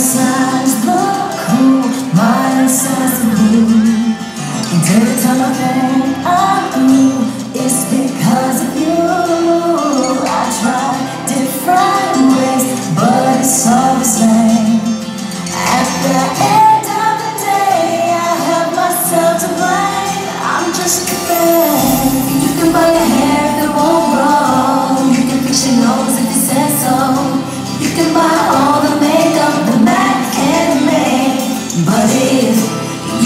size the cool, my size the blue. Time I think